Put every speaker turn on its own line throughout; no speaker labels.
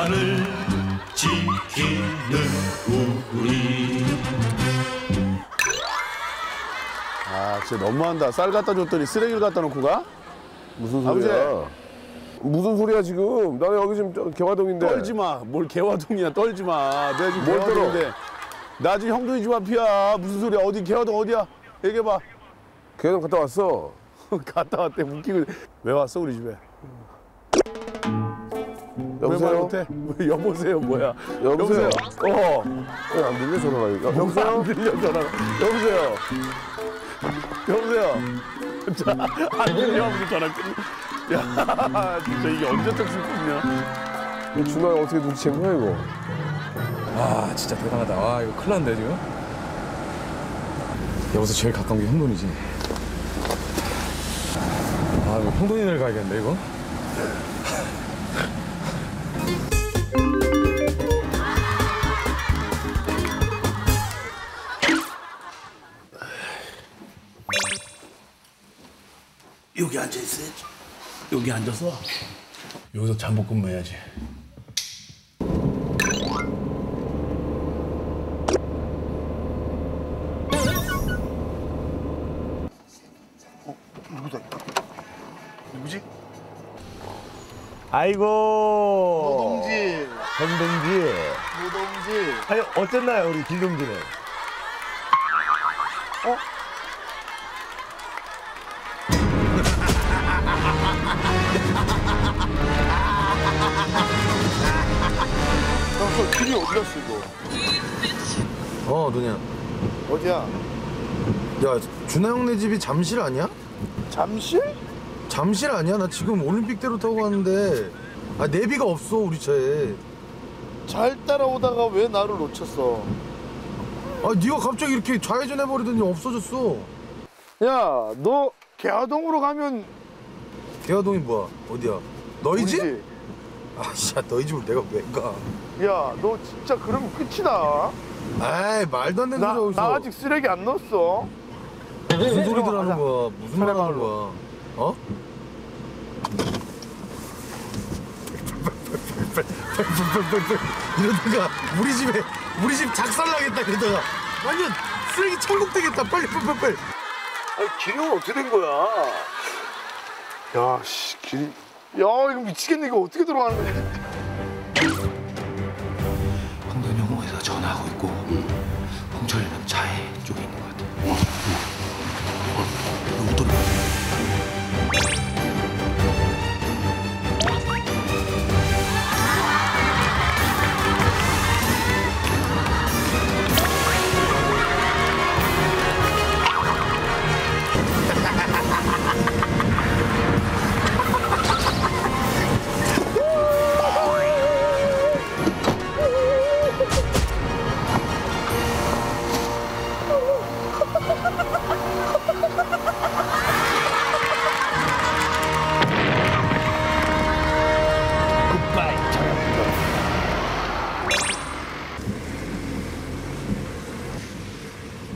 산을 지키는 우리
아 진짜 너무한다. 쌀 갖다 줬더니 쓰레기를 갖다 놓고 가?
무슨
아버지.
소리야? 무슨 소리야 지금? 나 여기 지금 저 개화동인데.
떨지 마. 뭘 개화동이야 떨지 마. 내가 지금
뭘
개화동인데. 나 지금 형돈이 집 앞이야. 무슨 소리야? 어디 개화동 어디야? 얘기해봐.
개화동 갔다 왔어.
갔다 왔대 웃기고. 왜 왔어 우리 집에? 왜말
여보세요?
못해? 왜 여보세요 뭐야?
여보세요?
어.
왜 안 들려 전화가? 여-
안
여보세요?
들려 전화가. 여보세요. 여보세요. 자, 안 들려 아무리 전화 끊. 야, 진짜 이게 언제적 슬픔이야?
이 준하 형 어떻게 눈치챈 거야 이거?
아 진짜 대단하다. 아 이거 큰일 났는데 지금. 여기서 제일 가까운 게 형돈이지. 아 이거 형돈이네 가야겠네 이거.
여기 앉아 있어야지. 여기 앉아서 여기서 잠복 근무 해야지.
아이고.
동지,
전동지
무동지.
아니 어땠나요 우리 길동지는
너 길이 어디 갔어 이거?
어, 너냐.
어디야?
야, 준하 형네 집이 잠실 아니야?
잠실?
잠실 아니야? 나 지금 올림픽대로 타고 왔는데 아, 내비가 없어, 우리 차에.
잘 따라오다가 왜 나를 놓쳤어?
아, 네가 갑자기 이렇게 좌회전 해버리더니 없어졌어.
야, 너 개화동으로 가면
개화동이 뭐야? 어디야? 너희 집? 아, 씨, 너희 집을 내가 왜 가?
야, 너 진짜 그러면 끝이다.
아이, 말도 안 되는
나,
소리 하고 있어.
나 아직 쓰레기 안 넣었어.
무슨 소리들 하는. 거야? 무슨 말 하는. 거야? 어? 이러다가 우리 집에 우리 집 작살나겠다 이러다가 완전 쓰레기 천국 되겠다 빨리 빨리 빨리
아니, 길이는 어떻게 된 거야? 야, 씨, 길이. 야, 이거 미치겠네. 이거 어떻게 들어가는 거야?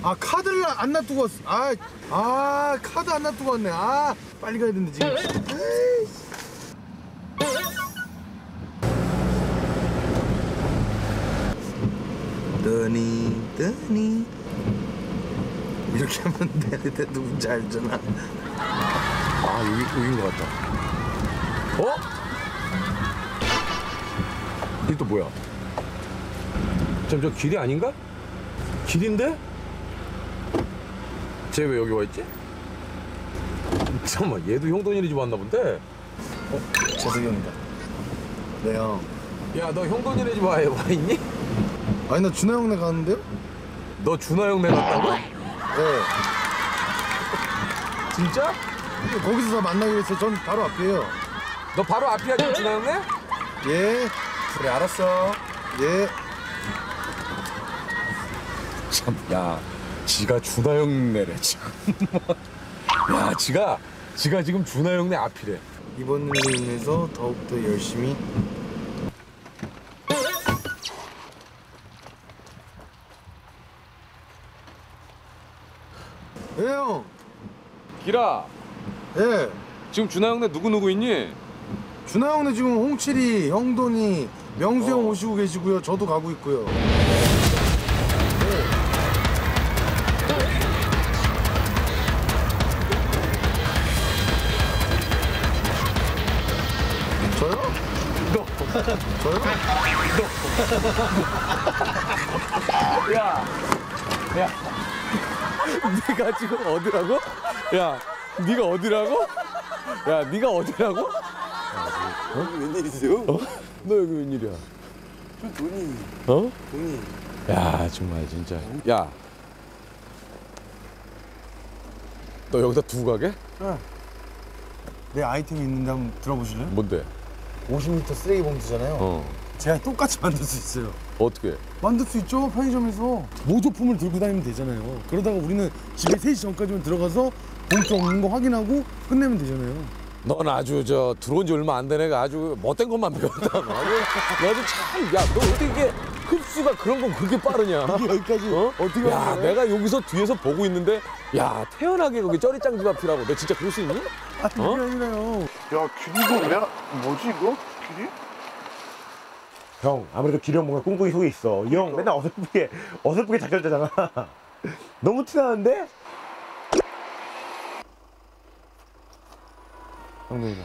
아
카드를 안 놔두고 왔어 아, 아 카드 안 놔두고 왔네 아 빨리 가야 되는데 지금. 떠니 떠니 이렇게 하면 되는데 누군지 알잖아
아 여기 여기인 것 같다. 어? 이게 또 뭐야? 잠저 길이 아닌가? 길인데? 쟤 왜 여기 와 있지? 잠깐만 얘도 형돈이네 집 왔나 본데?
재석이 형이다 네 형
야 너 형돈이네 집 와, 와 있니?
아니 나 준하 형네 가는데요?
너 준하 형네 갔다고?
네
진짜?
거기서 다 만나기로 했어요 전 바로 앞이에요
너 바로 앞이야 지금 준하 형네?
예
그래 알았어
예.
참, 야, 지가 준하 형네래 지금. 야, 지가 지가 지금 준하 형네 앞이래.
이번 일로 인해서 더욱더 열심히 예, 형.
기라,
예.
지금 준하 형네 누구 누구 있니?
준하 형네 지금 홍칠이, 형돈이, 명수 형 오시고 계시고요. 저도 가고 있고요.
네가 지금 어디라고? 야, 네가 어디라고? 야, 네가 어디라고? 어? 웬일이세요? 어? 너 여기 웬일이야? 저 돈이. 어? 돈이. 야, 정말 진짜. 야. 너 여기다 두고 가게?
내 아이템이 있는데 한번 들어보실래요?
뭔데?
50m 쓰레기 봉투잖아요.
어.
제가 똑같이 만들 수 있어요.
어떻게?
만들 수 있죠 편의점에서 모조품을 들고 다니면 되잖아요 그러다가 우리는 집에 3시 전까지만 들어가서 봉투 없는 거 확인하고 끝내면 되잖아요
넌 아주 저 들어온 지 얼마 안 된 애가 아주 못된 것만 배웠다. 너 아주, 너 아주 참, 야, 너 어떻게 이게 흡수가 그런 건 그렇게 빠르냐?
여기까지
어?
어떻게
야? 내가 여기서 뒤에서 보고 있는데, 야, 태연하게 거기 쩌리짱 집 앞이라고. 너 진짜 그럴 수 있니?
아 그게
어?
아니라요
야 길 이거 왜 뭐지 이거 길이?
형 아무래도 기령 뭔가 꿍꿍이 속에 있어 이 형 맨날 어설프게 어설프게 작전짜잖아 너무 티나는데? 형님이다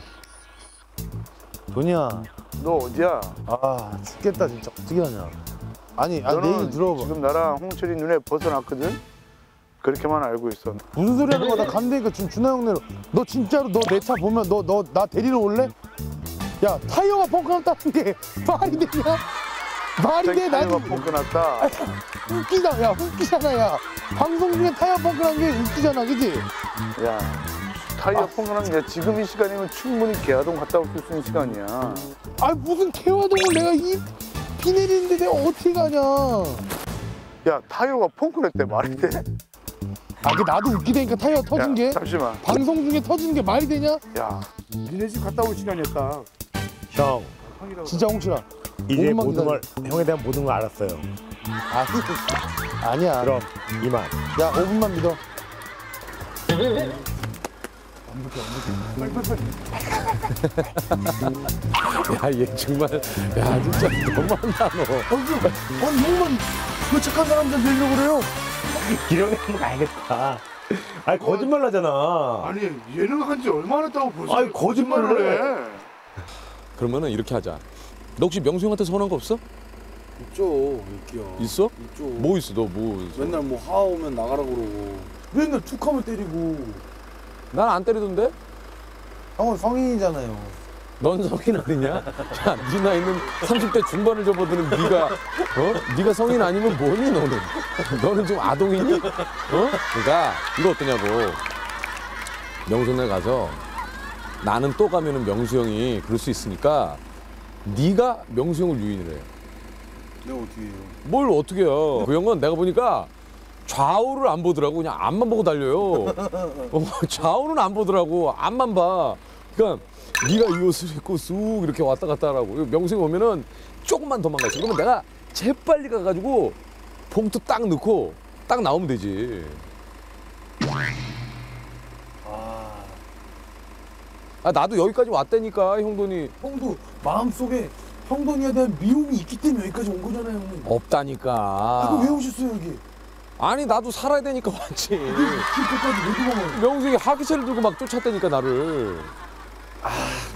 돈이야
너 어디야?
아 죽겠다 진짜 어떻게 하냐 아니 아니 내 얘기 들어봐
지금 나랑 홍철이 눈에 벗어났거든? 그렇게만 알고 있어
무슨 소리 하는 거야 나 간다니까 지금 준하 형네로 너 진짜로 너 내 차 보면 너 너 나 데리러 올래? 야 타이어가 펑크 났다는 게 말이 되냐? 말이 돼
타이어가
나도
펑크 났다
웃기다 야 웃기잖아 야 방송 중에 타이어 펑크 난 게 웃기잖아 그지?
야 타이어 펑크 났냐 지금 이 시간이면 충분히 개화동 갔다 올 수 있는 시간이야.
아 무슨 개화동을 내가 이 비 내리는데 내가 어떻게 가냐?
야 타이어가 펑크 냈대 말이 돼?
아 그게 나도 웃기다니까 타이어 터진
야,
게?
잠시만.
방송 중에 터진 게 말이 되냐?
야. 니네 집 갔다 올 시간이었다.
형.
진짜 홍철아.
이제 모든
기다려.
걸 형에 대한 모든 걸 알았어요.
아니 아니야.
그럼 이만
야 5분만 믿어
야, 얘 정말, 야, 진짜 너무한다, 너.
아니 형만 그 착한 사람들 되려고 그래요
기령이 한번 가야겠다 아니 거짓말 하잖아
아니 예능 한 지 얼마나 됐다고 벌써
아니, 거짓말을 해.
그러면은 이렇게 하자. 너 혹시 명수 형한테 서운한 거 없어?
있죠 있기요
있어?
있죠
뭐 있어, 너 뭐. 있어?
맨날 뭐 하 오면 나가라 그러고
맨날 툭하면 때리고
난 안 때리던데?
형은 성인이잖아요
넌 성인 아니냐? 야, 네 나이는 30대 중반을 접어드는 네가 어? 네가 성인 아니면 뭐니 너는? 너는 지금 아동이니? 어? 그러니까 이거 어떠냐고. 명수네 가서 나는 또 가면은 명수 형이 그럴 수 있으니까 네가 명수 형을 유인을 해.
내가 어떻게 해요
뭘 어떻게 해요? 그 형은 내가 보니까 좌우를 안 보더라고. 그냥 앞만 보고 달려요. 어, 좌우는 안 보더라고. 앞만 봐. 그러니까 네가 이 옷을 입고 쑥 이렇게 왔다 갔다 하라고. 명수이 오면은 조금만 도망가 있어. 그러면 내가 재빨리 가가지고 봉투 딱 넣고 딱 나오면 되지. 아 나도 여기까지 왔다니까 형돈이
형도 마음속에 형돈이에 대한 미움이 있기 때문에 여기까지 온 거잖아요 형님
없다니까.
아, 그럼 왜 오셨어요 여기
아니 나도 살아야 되니까 왔지. 명수이 하기세를 들고 막 쫓았다니까 나를.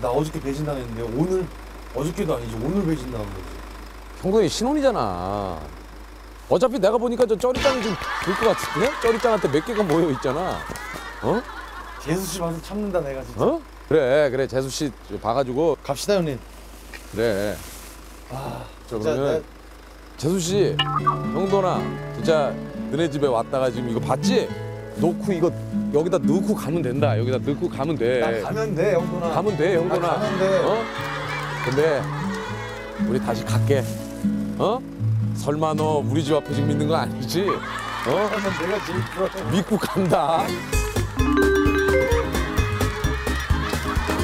나 어저께 배신당했는데 오늘 어저께도 아니지 오늘 배신당한 거지
형돈이 신혼이잖아. 어차피 내가 보니까 저 쩌리짱이 좀될것 같은데? 쩌리짱한테 몇 개가 모여 있잖아. 어?
재수 씨 봐서 참는다 내가 진짜
어? 그래, 그래. 재수 씨 봐가지고
갑시다 형님
그래. 아, 저
진짜
그러면 재수 씨, 형돈아, 진짜 너네 집에 왔다가 지금 이거 봤지? 놓고 이거 여기다 넣고 가면 된다. 여기다 넣고 가면 돼.
나 가면 돼 형돈아
가면 돼, 형돈아.
나 가면 돼.
어? 근데 우리 다시 갈게. 어? 설마 너 우리 집 앞에 지금 있는 거 아니지? 어?
내가 좋아
믿고 간다.